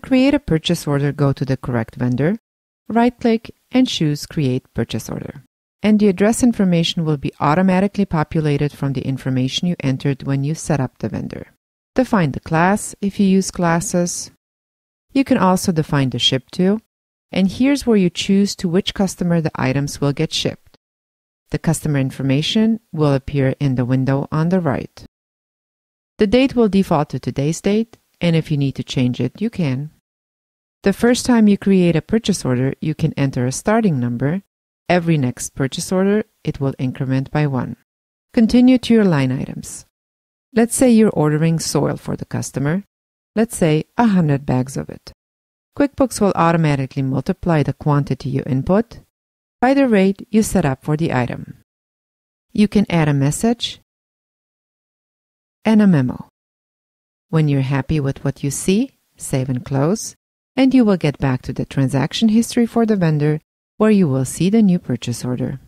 To create a purchase order, go to the correct vendor, right click, and choose Create Purchase Order. And the address information will be automatically populated from the information you entered when you set up the vendor. Define the class if you use classes. You can also define the ship to, and here's where you choose to which customer the items will get shipped. The customer information will appear in the window on the right. The date will default to today's date, and if you need to change it, you can. The first time you create a purchase order, you can enter a starting number. Every next purchase order, it will increment by one. Continue to your line items. Let's say you're ordering soil for the customer. Let's say 100 bags of it. QuickBooks will automatically multiply the quantity you input by the rate you set up for the item. You can add a message and a memo. When you're happy with what you see, save and close, and you will get back to the transaction history for the vendor where you will see the new purchase order.